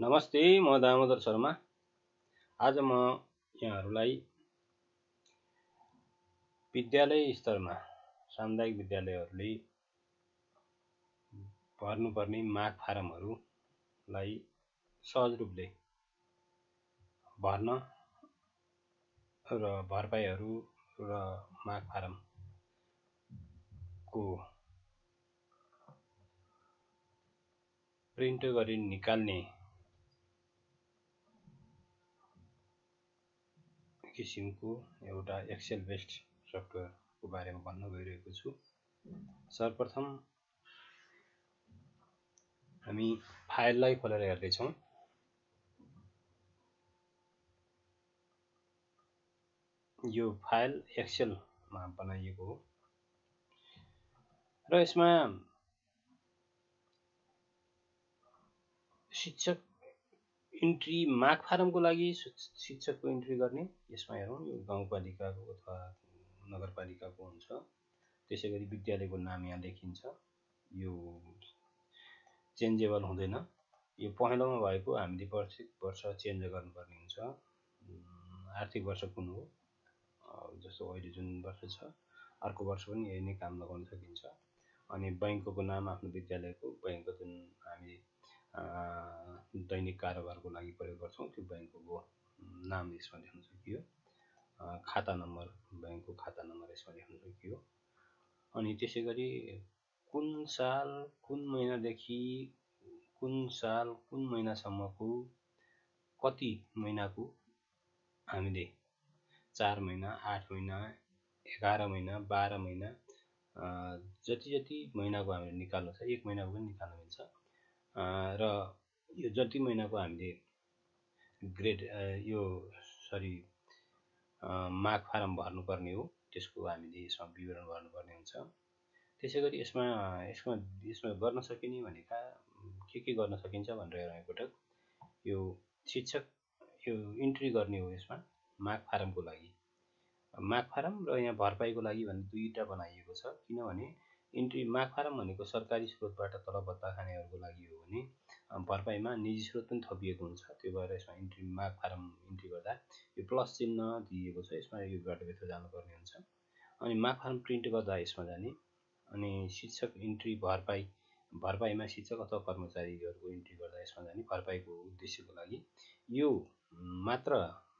नमस्ते म दामोदर शर्मा। आज म यहाँहरूलाई विद्यालय स्तरमा सामुदायिक विद्यालयहरूले भर्नुपर्ने माग फारमहरूलाई सहज रूपले भर्न र भरपाईहरू र माग फारमको प्रिन्ट गरी निकाल्ने किसिमको एउटा एक्सेल बेस्ड सफ्टवेयरको बारेमा भन्न गइरहेको छु। सर्वप्रथम हामी फाइललाई खोलेर हेर्दैछौँ। यो फाइल एक्सेलमा बनाइएको हो। र यसमा शिक्षक इन्ट्री माग फारमको लागि शिक्षकको इन्ट्री गर्ने। यसमा हेरौँ यो गाउँपालिकाको अथवा नगरपालिकाको हुन्छ। त्यसै गरी विद्यालयको नाम यहाँ लेखिन्छ यो चेन्जेबल हुँदैन। यो पहेँलोमा भएको हामीले प्रत्येक वर्ष चेन्ज गर्नुपर्ने हुन्छ। आर्थिक वर्ष कुन हो? जस्तो अहिले जुन वर्ष छ अर्को वर्ष पनि यही नै काम लगाउन सकिन्छ। अनि बैङ्कको नाम आफ्नो विद्यालयको बैङ्कको जुन हामी दैनिक कारोबारको लागि प्रयोग गर्छौँ त्यो ब्याङ्कको नाम यसमा लेख्न सकियो। खाता नम्बर ब्याङ्कको खाता नम्बर यसमा लेख्न सकियो। अनि त्यसै गरी कुन साल कुन महिनादेखि कुन साल कुन महिनासम्मको कति महिनाको हामीले चार महिना आठ महिना एघार महिना बाह्र महिना जति जति महिनाको हामीले निकाल्नु छ एक महिनाको पनि निकाल्नु मिल्छ। र यो जति महिनाको हामीले ग्रेड यो सरी माग फारम भर्नुपर्ने हो त्यसको हामीले यसमा विवरण भर्नुपर्ने हुन्छ। त्यसै गरी यसमा यसमा यसमा गर्न सकिने भनेका के के गर्न सकिन्छ भनेर हेरौँ एकपटक। यो शिक्षक यो इन्ट्री गर्ने हो यसमा माग फारमको लागि। माग फारम र यहाँ भरपाईको लागि भने दुईवटा बनाइएको छ किनभने इन्ट्री माग फारम भनेको सरकारी स्रोतबाट तल भत्ता खानेहरूको लागि हो भने भरपाईमा निजी स्रोत पनि थपिएको हुन्छ। त्यो भएर यसमा इन्ट्री माग फारम इन्ट्री गर्दा यो प्लस चिन्ह दिएको छ। यसमा यो बाटोभित्र जानुपर्ने हुन्छ। अनि माग फारम प्रिन्ट गर्दा यसमा जाने अनि शिक्षक इन्ट्री भरपाई भरपाईमा शिक्षक अथवा कर्मचारीहरूको इन्ट्री गर्दा यसमा जाने भरपाईको उद्देश्यको लागि। यो मात्र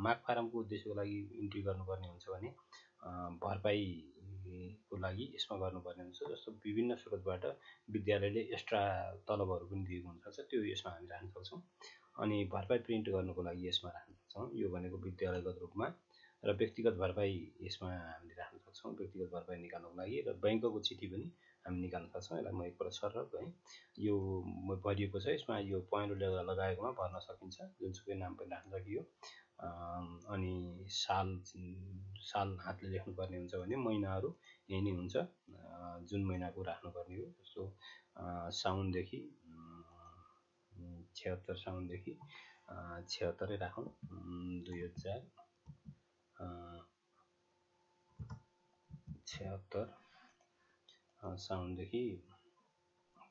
माग फारमको उद्देश्यको लागि इन्ट्री गर्नुपर्ने हुन्छ भने भरपाईको लागि यसमा गर्नुपर्ने हुन्छ जस्तो विभिन्न स्रोतबाट विद्यालयले एक्स्ट्रा तलबहरू पनि दिएको हुनसक्छ त्यो यसमा हामी राख्न सक्छौँ अनि भरपाई प्रिन्ट गर्नुको लागि यसमा राख्न सक्छौँ यो भनेको विद्यालयगत रूपमा र व्यक्तिगत भरपाई यसमा हामीले राख्न सक्छौँ व्यक्तिगत भरपाई निकाल्नुको लागि र ब्याङ्कको चिठी पनि हामी निकाल्न सक्छौँ यसलाई म एकपल्ट सर है यो भरिएको छ। यसमा यो पहेँलो लगाएकोमा भर्न सकिन्छ। जुनसुकै नाम पनि राख्न सकियो। अनि साल साल हातले लेख्नुपर्ने हुन्छ भने महिनाहरू यही नै हुन्छ। जुन महिनाको राख्नुपर्ने हो जस्तो साउनदेखि छ्यात्तर साउनदेखि छ्यात्तरै राखौँ। दुई हजार छ्यात्तर साउनदेखि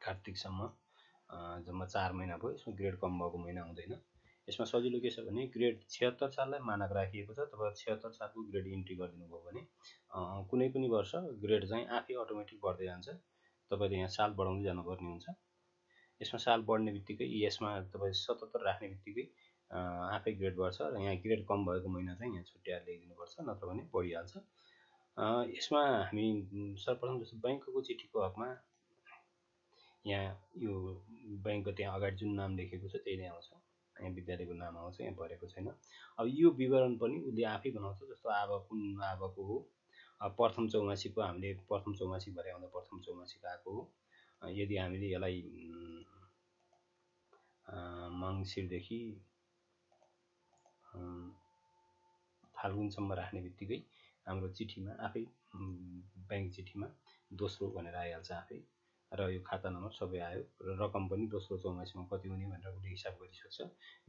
कार्तिकसम्म जम्मा चार महिना भयो। यसमा ग्रेड कम भएको महिना हुँदैन। यसमा सजिलो के छ भने ग्रेड छिहत्तर साललाई मानक राखिएको छ। तपाईँ छिहत्तर सालको ग्रेड इन्ट्री गरिदिनु भयो भने कुनै पनि वर्ष ग्रेड चाहिँ आफै अटोमेटिक बढ्दै जान्छ। तपाईँले यहाँ साल बढाउँदै जानुपर्ने हुन्छ। यसमा साल बढ्ने बित्तिकै यसमा तपाईँ सतहत्तर राख्ने बित्तिकै आफै ग्रेड बढ्छ र यहाँ ग्रेड कम भएको महिना चाहिँ यहाँ छुट्याएर ल्याइदिनुपर्छ नत्र भने बढिहाल्छ। यसमा हामी सर्वप्रथम जस्तो ब्याङ्कको चिठीको हकमा यहाँ यो ब्याङ्कको त्यहाँ अगाडि जुन नाम लेखेको छ त्यही नै आउँछ। यहाँ विद्यालयको नाम आउँछ यहाँ भरेको छैन। अब यो विवरण पनि उसले आफै बनाउँछ जस्तो अब कुन आबको हो? प्रथम चौमासीको हामीले प्रथम चौमासी भरे आउँदा प्रथम चौमासीको आएको हो। यदि हामीले यसलाई मङ्सिरदेखि फाल्गुनसम्म राख्ने बित्तिकै हाम्रो चिठीमा आफै ब्याङ्क चिठीमा दोस्रो भनेर आइहाल्छ आफै। र यो खाता नम्बर सबै आयो। र रकम पनि दोस्रो चौमासीमा कति हुने भनेर उसले हिसाब गरिसक्छ।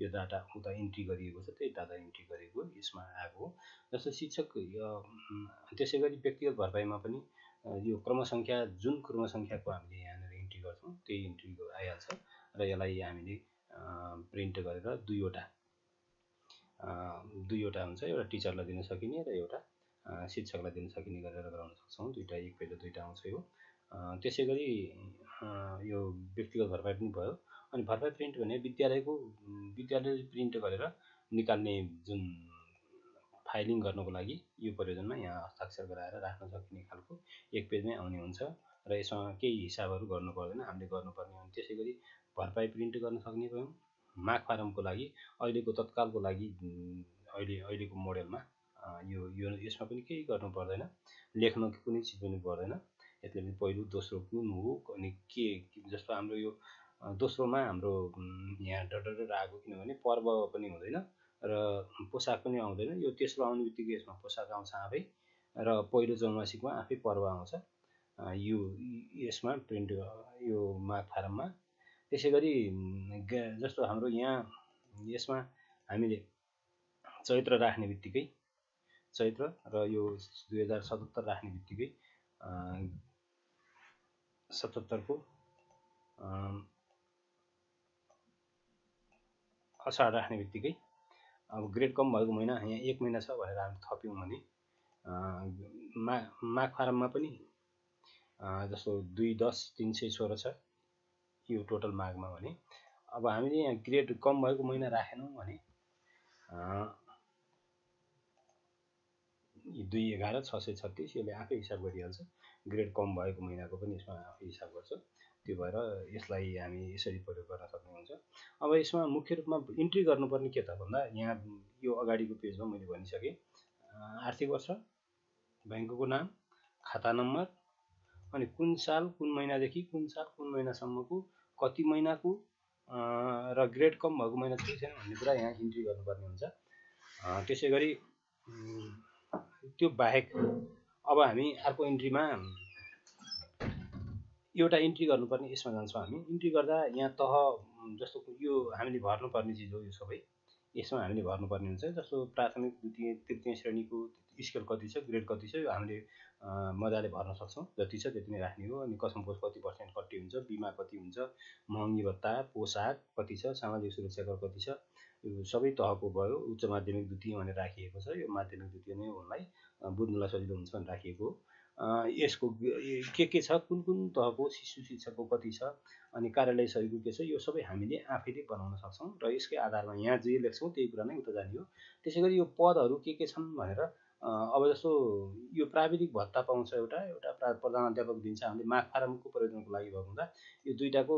यो डाटा उता इन्ट्री गरिएको छ त्यही डाटा इन्ट्री गरेको यसमा आएको जस्तो शिक्षक त्यसै गरी व्यक्तिगत भरपाईमा पनि यो क्रमसङ्ख्या जुन क्रमसङ्ख्याको हामीले यहाँनिर इन्ट्री गर्छौँ त्यही इन्ट्री आइहाल्छ। र यसलाई हामीले प्रिन्ट गरेर दुईवटा दुईवटा हुन्छ एउटा टिचरलाई दिन सकिने र एउटा शिक्षकलाई दिन सकिने गरेर गराउन सक्छौँ। दुइटा एक पेज दुइटा आउँछ यो। त्यसै गरी यो व्यक्तिगत भरपाई पनि भयो। अनि भरपाई प्रिन्ट भने विद्यालयको विद्यालय प्रिन्ट गरेर निकाल्ने जुन फाइलिङ गर्नको लागि यो परियोजनामा यहाँ हस्ताक्षर गराएर राख्न सकिने खालको एक पेजमै आउने हुन्छ र यसमा केही हिसाबहरू गर्नु पर्दैन हामीले गर्नुपर्ने हो। त्यसै गरी भरपाई प्रिन्ट गर्न सक्ने भयौँ। माग फारमको लागि अहिलेको तत्कालको लागि अहिले अहिलेको मोडेलमा यो यो यसमा पनि केही गर्नु पर्दैन। लेख्न कुनै चिज पनि पर्दैन। पनि पहिलो दोस्रो कुन हो? अनि के जस्तो हाम्रो यो दोस्रोमा हाम्रो यहाँ डर आएको किनभने पर्व पनि हुँदैन र पोसाक पनि आउँदैन। यो तेस्रो आउने बित्तिकै यसमा पोसाक आउँछ आफै र पहिलो चौमासिकमा आफै पर्व आउँछ। यो यसमा प्रिन्ट यो माग फारममा। त्यसै गरी जस्तो हाम्रो यहाँ यसमा हामीले चैत्र राख्ने बित्तिकै चैत्र र यो दुई हजार सतहत्तर राख्ने बित्तिकै सतहत्तरको। असार राख्ने बित्तिकै। अब ग्रेड कम भएको महिना यहाँ एक महिना छ भनेर हामी थप्यौँ भने मा माघ फारममा पनि जस्तो दुई दस तिन सय सोह्र छ यो टोटल माघमा भने। अब हामीले यहाँ ग्रेड कम भएको महिना राखेनौँ भने दुई एघार छ सय छत्तिस यसले आफै हिसाब गरिहाल्छ। ग्रेड कम भएको महिनाको पनि यसमा हिसाब गर्छ। त्यो भएर यसलाई हामी यसरी प्रयोग गर्न सक्ने हुन्छ अब यसमा मुख्य रूपमा इन्ट्री गर्नुपर्ने के त भन्दा यहाँ यो अगाडिको पेजमा मैले भनिसकेँ। आर्थिक वर्ष ब्याङ्कको नाम खाता नम्बर अनि कुन साल कुन महिनादेखि कुन साल कुन महिनासम्मको कति महिनाको र ग्रेड कम भएको महिना के छैन भन्ने कुरा यहाँ इन्ट्री गर्नुपर्ने हुन्छ। त्यसै गरी त्यो बाहेक अब हामी अर्को इन्ट्रीमा एउटा इन्ट्री गर्नुपर्ने यसमा जान्छौँ हामी। इन्ट्री गर्दा यहाँ तह जस्तो यो हामीले भर्नुपर्ने चिज हो यो सबै। यसमा हामीले भर्नुपर्ने हुन्छ जस्तो प्राथमिक द्वितीय तृतीय श्रेणीको स्केल कति छ ग्रेड कति छ यो हामीले मजाले भर्न सक्छौँ। जति छ त्यति नै राख्ने हो अनि कसम पोस्ट कति पर्सेन्ट कति हुन्छ बिमा कति हुन्छ महँगी भत्ता पोसाक कति छ सामाजिक सुरक्षा कर कति छ यो सबै तहको भयो उच्च माध्यमिक द्वितीय भनेर राखिएको छ। यो माध्यमिक द्वितीय नै उनलाई। बुझ्नुलाई सजिलो हुन्छ भनेर राखिएको यसको के के छ? कुन कुन तहको शिशु शिक्षकको कति छ? अनि कार्यालय सहयोगको के छ? यो सबै हामीले आफैले बनाउन सक्छौँ र यसकै आधारमा यहाँ जे लेख्छौँ त्यही कुरा नै उता जाने हो। त्यसै गरी यो पदहरू के के छन् भनेर अब जस्तो यो प्राविधिक भत्ता पाउँछ एउटा एउटा प्रा प्रधानाध्यापक दिन्छ हामीले माग फारमको प्रयोजनको लागि भएको हुँदा यो दुइटाको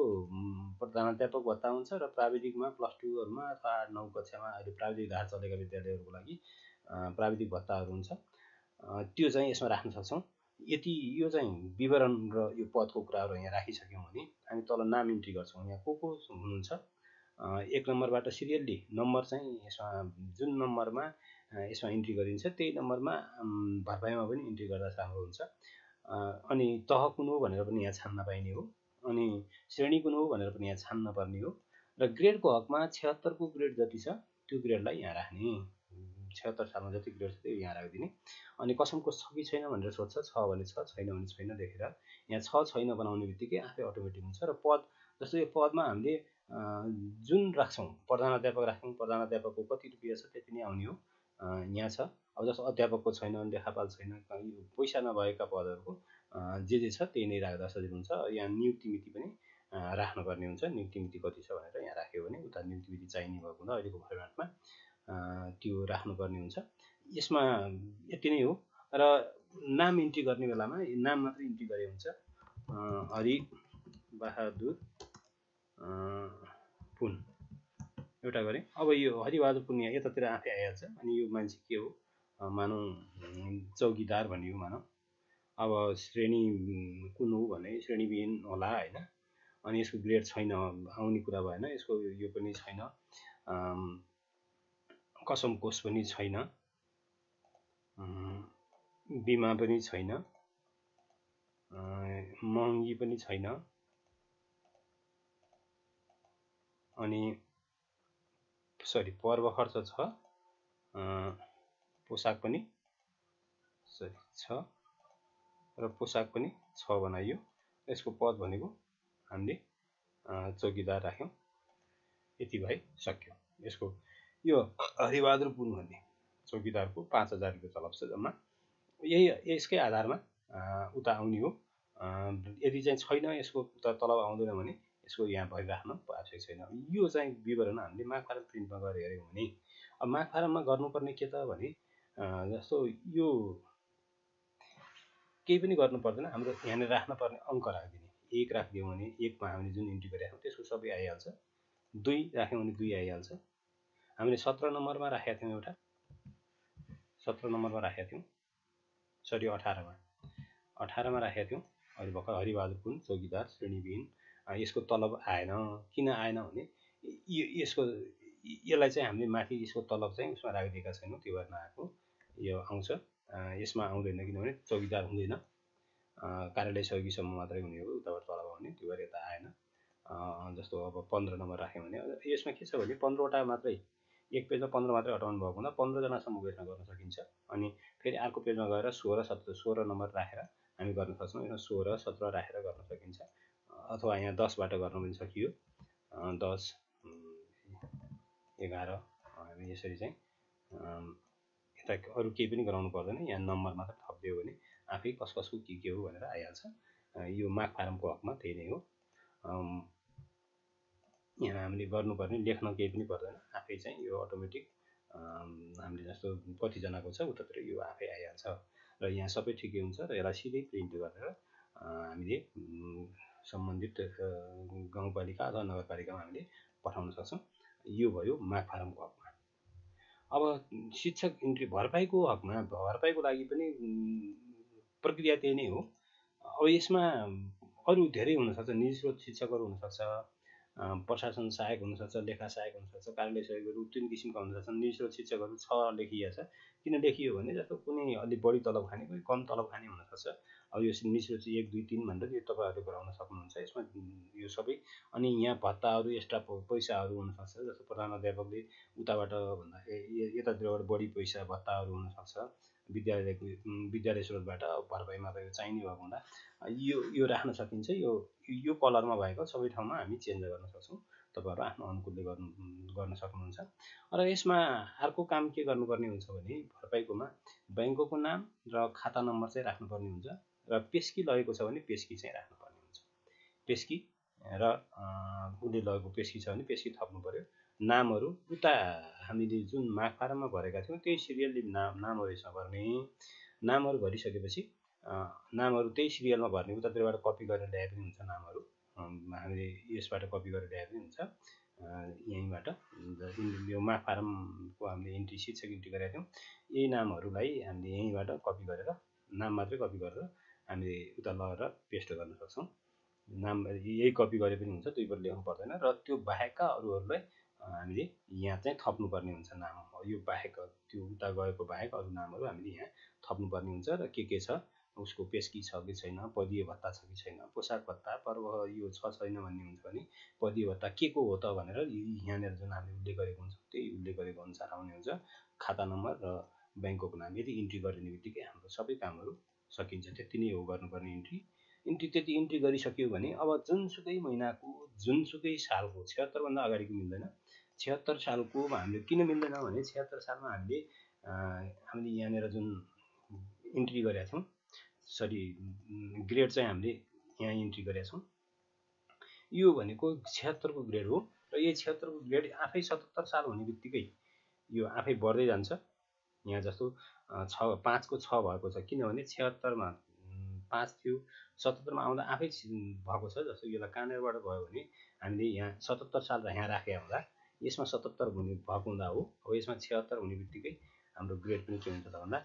प्रधानाध्यापक भत्ता हुन्छ र प्राविधिकमा प्लस टूहरूमा अथवा नौ कक्षामा अहिले प्राविधिक धार चलेका विद्यालयहरूको लागि प्राविधिक भत्ताहरू हुन्छ। त्यो चाहिँ यसमा राख्न सक्छौँ। यति यो चाहिँ विवरण र यो पदको कुराहरू यहाँ राखिसक्यौँ भने हामी तल नाम इन्ट्री गर्छौँ। यहाँ को को हुनुहुन्छ? एक नम्बरबाट सिरियल्ली नम्बर चाहिँ यसमा जुन नम्बरमा यसमा इन्ट्री गरिन्छ त्यही नम्बरमा भरपाईमा पनि इन्ट्री गर्दा राम्रो हुन्छ। अनि तह कुन हो भनेर पनि यहाँ छान्न पाइने हो। अनि श्रेणी कुन हो भनेर पनि यहाँ छान्न पर्ने हो। र ग्रेडको हकमा छत्तरको ग्रेड जति छ त्यो ग्रेडलाई यहाँ राख्ने। छत्तर सालमा जति ग्रेड छ त्यो यहाँ राखिदिने। अनि कसमको छ कि छैन भनेर सोध्छ छ भने छ छैन भने छैन देखेर। यहाँ छ छैन बनाउने बित्तिकै आफै अटोमेटिक हुन्छ र पद जस्तो यो पदमा हामीले जुन राख्छौँ प्रधानाध्यापक राख्छौँ प्रधानाध्यापकको कति रुपियाँ छ त्यति नै आउने हो। यहाँ छ। अब जस्तो अध्यापकको छैन लेखापाल छैन पैसा नभएका पदहरूको जे जे छ त्यही नै राख्दा सजिलो हुन्छ। यहाँ नियुक्ति मिति पनि राख्नुपर्ने हुन्छ। नियुक्ति मिति कति छ भनेर यहाँ राख्यो भने उता नियुक्ति मिति चाहिने भएको हुँदा अहिलेको फर्मेटमा त्यो राख्नुपर्ने हुन्छ। यसमा यति नै हो। र नाम इन्ट्री गर्ने बेलामा नाम मात्रै इन्ट्री गरे हुन्छ। हरि बहादुर पुन। एउटा गरेँ। अब यो हरिबहादुर पुन यहाँ यतातिर आफै आइहाल्छ अनि यो मान्छे के हो? मानौँ चौकीदार भनियो मानौँ। अब श्रेणी कुन हो भने श्रेणीविहीन होला होइन। अनि यसको ग्रेड छैन आउने कुरा भएन। यसको यो पनि छैन। कसम कोष पनि छैन। बिमा पनि छैन। महँगी पनि छैन। अनि सरी पर्व खर्च छ। पोसाक पनि सरी छ। र पोसाक पनि छ बनाइयो। यसको पद भनेको हामीले चौकीदार राख्यौँ। यति भए सक्यो। यसको यो हरिबहादुर पुन भन्ने चौकीदारको पाँच हजार रुपियाँ तलब छ जम्मा। यही यसकै आधारमा उता आउने हो। यदि चाहिँ छैन यसको त तलब आउँदैन भने यसको यहाँ भइराख्न आवश्यक छैन। यो चाहिँ विवरण हामीले माग फारम प्रिन्टमा गरेर हेऱ्यौँ भने अब माग फारममा गर्नुपर्ने के त भने जस्तो यो केही पनि गर्नु पर्दैन हाम्रो यहाँनिर राख्नुपर्ने अङ्क राखिदिने एक राखिदियौँ भने एकमा हामीले जुन इन्ट्री छौँ त्यसको सबै आइहाल्छ। दुई राख्यौँ भने दुई आइहाल्छ। हामीले सत्र नम्बरमा राखेका थियौँ एउटा। सत्र नम्बरमा राखेका थियौँ। सरी अठारमा। अठारमा राखेका थियौँ। अहिले भर्खर हरिबहादुर कुन चौकीदार श्रेणीविहीन यसको तलब आएन। किन आएन भने यसको यसलाई चाहिँ हामीले माथि यसको तलब चाहिँ उसमा राखिदिएका छैनौँ त्यो भएर नआएको यो आउँछ यसमा आउँदैन किनभने चौकीदार हुँदैन। कार्यालय सहयोगीसम्म मात्रै हुने हो उताबाट तलब आउने त्यो भएर यता आएन। जस्तो अब पन्ध्र नम्बर राख्यो भने यसमा के छ भने पन्ध्रवटा मात्रै एक पेजमा पन्ध्र मात्रै अटाउनु भएको हुँदा पन्ध्रजनासम्म यसमा गर्न सकिन्छ। अनि फेरि अर्को पेजमा गएर सोह्र सत्र सोह्र नम्बर राखेर हामी गर्न सक्छौँ। यसमा सोह्र सत्र राखेर गर्न सकिन्छ। अथवा यहाँ दसबाट गर्न पनि सकियो। दस एघार हामी यसरी चाहिँ यता अरू केही पनि गराउनु पर्दैन। यहाँ नम्बर मात्र थपिदियो भने आफै कस कसको के के हो भनेर आइहाल्छ। यो माग फारमको हकमा त्यही नै हो। हामीले गर्नुपर्ने लेख्न केही पनि पर्दैन। आफै चाहिँ यो अटोमेटिक हामीले जस्तो कतिजनाको छ उतातिर यो आफै आइहाल्छ। र यहाँ सबै ठिकै हुन्छ र यसलाई सिधै प्रिन्ट गरेर हामीले सम्बन्धित गाउँपालिका अथवा नगरपालिकामा हामीले पठाउन सक्छौँ। यो भयो माग हकमा। अब शिक्षक इन्ट्री भरपाईको हकमा भरपाईको लागि पनि प्रक्रिया त्यही नै हो। अब यसमा अरू धेरै हुनसक्छ निजी स्रोत शिक्षकहरू हुनसक्छ। प्रशासन सहायक हुनसक्छ लेखा सहायक हुनसक्छ कार्यालय सहयोगहरू तिन किसिमका हुनसक्छन् निजी स्रोत शिक्षकहरू छ लेखिया छ किन लेखियो भने जस्तो कुनै अलिक बढी तलब खाने कोही कम तलब खाने हुनसक्छ। अब यो चाहिँ एक दुई तिन भनेर यो तपाईँहरूले गराउन सक्नुहुन्छ यसमा यो सबै। अनि यहाँ भत्ताहरू एक्स्ट्रा पैसाहरू हुनसक्छ जस्तो प्रधान अध्यापकले उताबाट भन्दा यतातिरबाट बढी पैसा भत्ताहरू हुनसक्छ। विद्यालयको विद्यालय स्रोतबाट भरपाईमा यो चाहिने भएको हुँदा यो यो राख्न सकिन्छ यो यो कलरमा भएको सबै ठाउँमा हामी चेन्ज गर्न सक्छौँ। तपाईँहरू आफ्नो अनुकूलले गर्नु गर्न सक्नुहुन्छ। र यसमा अर्को काम के गर्नुपर्ने हुन्छ भने भरपाईकोमा ब्याङ्कको नाम र खाता नम्बर चाहिँ राख्नुपर्ने हुन्छ र पेस्की लगेको छ भने पेस्की चाहिँ राख्नुपर्ने हुन्छ। पेस्की र उसले लगेको पेस्की छ भने पेस्की थप्नु पऱ्यो नामहरू उता हामीले जुन माग फारममा भरेका थियौँ त्यही सिरियलले नाम नामहरू यसमा भर्ने। नामहरू भरिसकेपछि नामहरू त्यही सिरियलमा भर्ने उतातिरबाट कपी गरेर ल्याए पनि हुन्छ नामहरू। हामीले यसबाट कपी गरेर ल्याए पनि हुन्छ। यहीँबाट। यो माग फारमको हामीले इन्ट्री शिक्षक इन्ट्री गरेका थियौँ। यही नामहरूलाई हामीले यहीँबाट कपी गरेर नाम मात्रै कपी गरेर हामीले उता लगेर पेस्ट गर्न सक्छौँ। नाम यही कपी गरे पनि हुन्छ दुईपल्ट लेख्नु पर्दैन। र त्यो बाहेकका अरूहरूलाई हामीले यहाँ चाहिँ थप्नुपर्ने हुन्छ नाम यो बाहेक त्यो उता गएको बाहेक अरू नामहरू हामीले यहाँ थप्नुपर्ने हुन्छ र के के छ? उसको पेस्की छ कि छैन पदीय भत्ता छ कि छैन पोसाक भत्ता पर्व यो छ छैन भन्ने हुन्छ भने पदीय भत्ता के को हो त भनेर यहाँनिर जुन हामीले उल्लेख गरेको हुन्छ त्यही उल्लेख गरेको अनुसार आउने हुन्छ। खाता नम्बर र ब्याङ्कको नाम यदि इन्ट्री गरिने बित्तिकै हाम्रो सबै कामहरू सकिन्छ। त्यति नै हो गर्नुपर्ने इन्ट्री इन्ट्री त्यति इन्ट्री गरिसक्यो भने अब जुनसुकै महिनाको जुनसुकै सालको छिहत्तरभन्दा अगाडिको मिल्दैन। छिहत्तर सालको हामीले किन मिल्दैन भने छिहत्तर सालमा हामीले हामीले यहाँनिर जुन इन्ट्री गरेका थियौँ सरी ग्रेड चाहिँ हामीले यहाँ इन्ट्री गरेका छौँ। यो भनेको छिहत्तरको ग्रेड हो र यो छिहत्तरको ग्रेड आफै सतहत्तर साल हुने बित्तिकै यो आफै बढ्दै जान्छ। यहाँ जस्तो छ पाँचको छ भएको छ किनभने छिहत्तरमा पाँच थियो सतहत्तरमा आउँदा आफै भएको छ जस्तो यसलाई कहाँनिरबाट भयो भने हामीले यहाँ सतहत्तर साल यहाँ राखेका हुँदा यसमा सतहत्तर हुने भएको हुँदा हो। अब यसमा छिहत्तर हुने बित्तिकै हाम्रो ग्रेड पनि के हुन्छ त भन्दा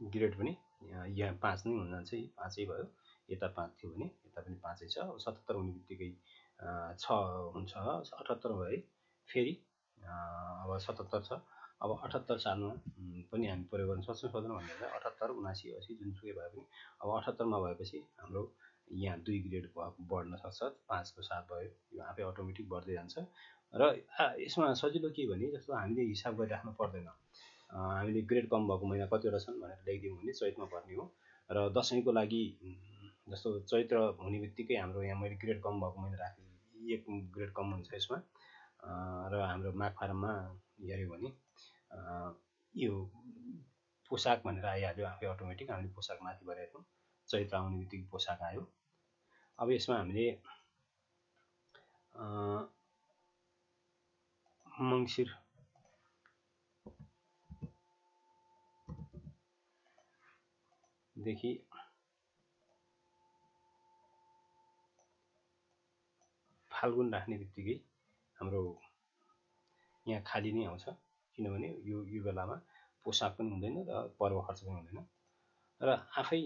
ग्रेड पनि यहाँ पाँच नै हुन जान्छ पाँचै भयो। यता पाँच थियो भने यता पनि पाँचै छ। अब सतहत्तर हुने बित्तिकै छ हुन्छ अठहत्तर भयो है। फेरि अब सतहत्तर छ। अब अठहत्तर सालमा पनि हामी प्रयोग गर्न सक्छौँ। सक्दैनौँ भन्दा अठहत्तर उनासी असी जुनसुकै भए पनि। अब अठहत्तरमा भएपछि हाम्रो यहाँ दुई ग्रेड बढ्न सक्छ पाँचको सात भयो यो आफै अटोमेटिक बढ्दै जान्छ। र यसमा सजिलो के भने जस्तो हामीले हिसाब गरिराख्नु पर्दैन। हामीले ग्रेड कम भएको महिना कतिवटा छन् भनेर ल्याइदियौँ भने चैतमा भर्ने हो। र दसैँको लागि जस्तो चैत्र हुने बित्तिकै हाम्रो यहाँ मैले ग्रेड कम भएको मैले राखेँ एक ग्रेड कम हुन्छ यसमा। र हाम्रो माग फारममा हेऱ्यो भने यो पोसाक भनेर आइहाल्यो आफै अटोमेटिक हामीले पोसाक माथि भरेको चैत्र आउने बित्तिकै पोसाक आयो। अब यसमा हामीले मङ्सिर देखि फाल्गुन राख्ने बित्तिकै हाम्रो यहाँ खाली नै आउँछ किनभने यो यो बेलामा पोसाक पनि हुँदैन र पर्व खर्च पनि हुँदैन। र आफै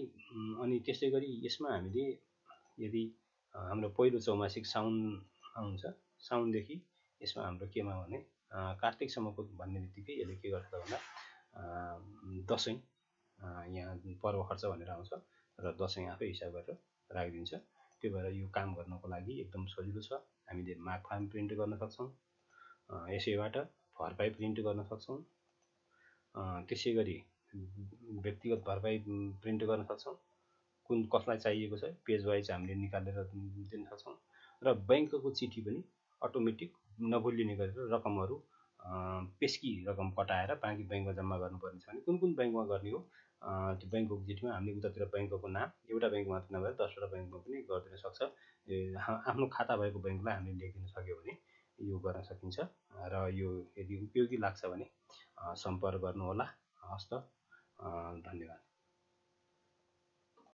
अनि त्यसै गरी यसमा हामीले यदि हाम्रो पहिलो चौमासिक साउनमा हुन्छ साउनदेखि यसमा हाम्रो केमा भने कार्तिकसम्मको भन्ने बित्तिकै यसले के गर्छ भन्दा दसैँ यहाँ पर्व खर्च भनेर आउँछ र दसैँ आफै हिसाब गरेर राखिदिन्छ। त्यो भएर यो काम गर्नको लागि एकदम सजिलो छ। हामीले माग फार्म प्रिन्ट गर्न सक्छौँ। यसैबाट भरपाई प्रिन्ट गर्न सक्छौँ। त्यसै गरी व्यक्तिगत भरपाई प्रिन्ट गर्न सक्छौँ। कुन कसलाई चाहिएको छ पेज वाइज हामीले निकालेर दिन सक्छौँ। र ब्याङ्कको चिठी पनि अटोमेटिक नभुलिने गरेर रकमहरू पेस्की रकम कटाएर बाँकी ब्याङ्कमा जम्मा गर्नुपर्ने छ भने कुन कुन ब्याङ्कमा गर्ने हो त्यो ब्याङ्कको चिठीमा हामीले उतातिर ब्याङ्कको नाम एउटा ब्याङ्क मात्र नभएर दसवटा ब्याङ्कमा पनि गरिदिन सक्छ। आफ्नो खाता भएको ब्याङ्कलाई हामीले लेखिदिन सक्यो भने यो गर्न सकिन्छ। र यो यदि उपयोगी लाग्छ भने सम्पर्क गर्नुहोला। हस् त धन्यवाद।